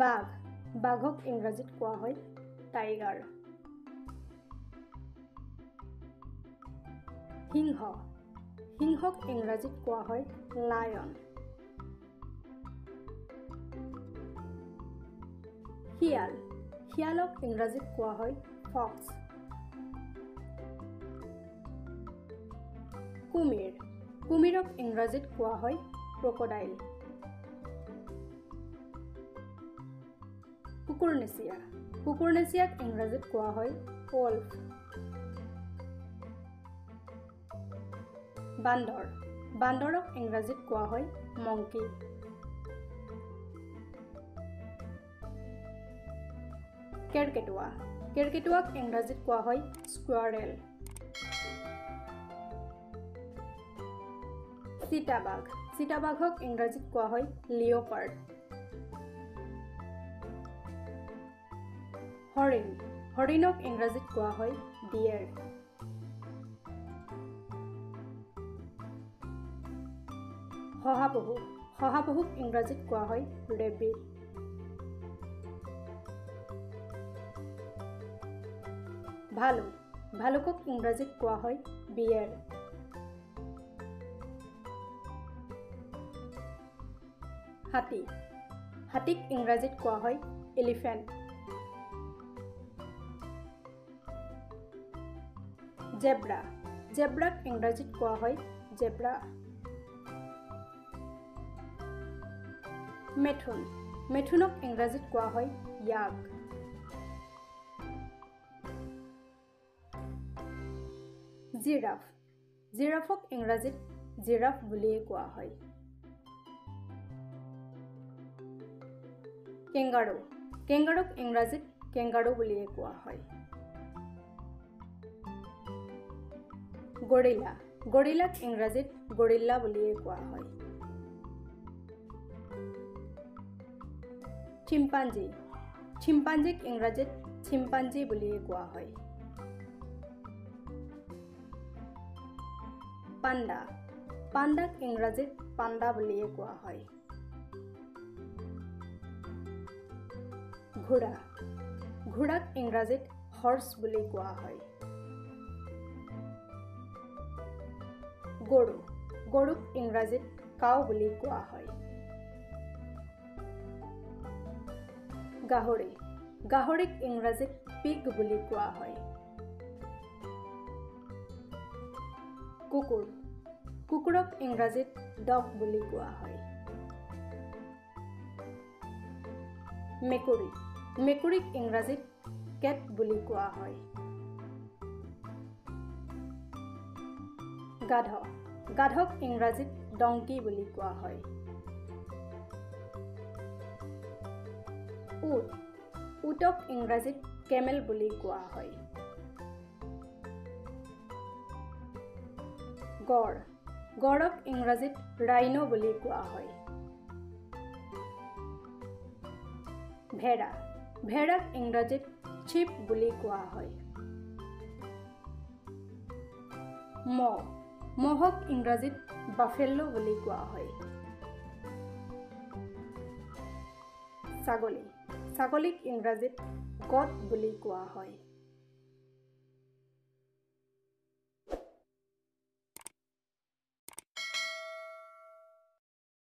বাঘ বাঘক ইংৰাজীত কোৱা হয় টাইগাৰ। সিংহ সিংহক ইংৰাজীত কোৱা হয় লায়ন। শিয়াল শিয়ালক ইংৰাজীত কোৱা হয় ফক্স। কুমিৰ কুমিৰক ইংৰাজীত কোৱা হয় ক্ৰকডাইল। কুকুৰনেচীয়া কুকুৰনেচীয়াক ইংৰাজীত কোৱা হয় পল্ফ। বান্দৰ। বান্দৰক ইংৰাজীত কোৱা হয় মংকি। কেৰকেটুৱা। কেৰকেটুৱাক ইংৰাজীত কোৱা হয় স্কুৱাৰেল। চিতাবাঘ। চিতাবাঘক ইংৰাজীত কোৱা হয় লিঅ'পাৰ্ড। হৰিণ হৰিণক ইংৰাজীত কোৱা হয় ডিয়েৰ। শহাপহু শহাপহুক ইংৰাজীত কোৱা হয় ৰেবিট ভালুক ভালুকক ইংৰাজীত কোৱা হয় বিয়েৰ। হাতী হাতীক ইংৰাজীত কোৱা হয় এলিফেণ্ট। জেব্ৰা। জেব্ৰাক ইংৰাজীত কোৱা হয় জেব্ৰা মেথুন। মেথুনক ইংৰাজীত কোৱা হয় য়াক জিৰাফ। জিৰাফক ইংৰাজীত জিৰাফ বুলিয়ে কোৱা হয়। কেংগাৰু। কেংগাৰুক ইংৰাজীত কেংগাৰু বুলিয়ে কোৱা হয়। গৰিলা। গৰিলাক ইংৰাজীত গৰিল্লা বুলিয়ে কোৱা হয়। চিম্পাঞ্জী। চিম্পাঞ্জীক ইংৰাজীত চিম্পাঞ্জী বুলিয়ে কোৱা হয়। পাণ্ডা। পাণ্ডাক ইংৰাজীত পাণ্ডা বুলিয়ে কোৱা হয়। ঘোঁৰা ঘোঁৰাক ইংৰাজীত হৰ্চ বুলি কোৱা হয়। গৰু গৰুক ইংৰাজীত কাউ বুলি কোৱা হয়। গাহৰি গাহৰিক ইংৰাজীত পিগ বুলি কোৱা হয়। কুকুৰ কুকুৰক ইংৰাজীত ডগ বুলি কোৱা হয়। মেকুৰী মেকুৰীক ইংৰাজীত কেট বুলি কোৱা হয়। গাধ গাধক ইংৰাজীত ডংকি বুলি কোৱা হয়। উট উটক ইংৰাজীত কেমেল বুলি কোৱা হয়। গড় গড়ক ইংৰাজীত ৰাইন' বুলি কোৱা হয়। ভেড়া ভেড়াক ইংৰাজীত চিপ বুলি কোৱা হয়। মহ মহক ইংৰাজীত বাফেল্লো বুলি কোৱা হয়। ছাগলী। ছাগলীক ইংৰাজীত গট বুলি কোৱা হয়।